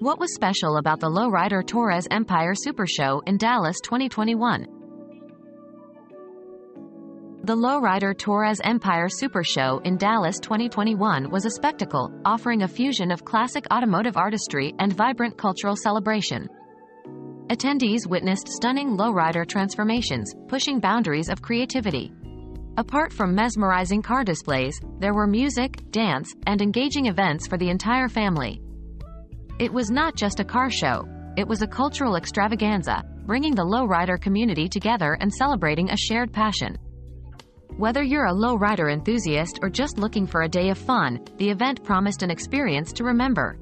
What was special about the Lowrider Torres Empire Super Show in Dallas 2021? The Lowrider Torres Empire Super Show in Dallas 2021 was a spectacle, offering a fusion of classic automotive artistry and vibrant cultural celebration. Attendees witnessed stunning lowrider transformations, pushing boundaries of creativity. Apart from mesmerizing car displays, there were music, dance, and engaging events for the entire family. It was not just a car show, it was a cultural extravaganza, bringing the lowrider community together and celebrating a shared passion. Whether you're a lowrider enthusiast or just looking for a day of fun, the event promised an experience to remember.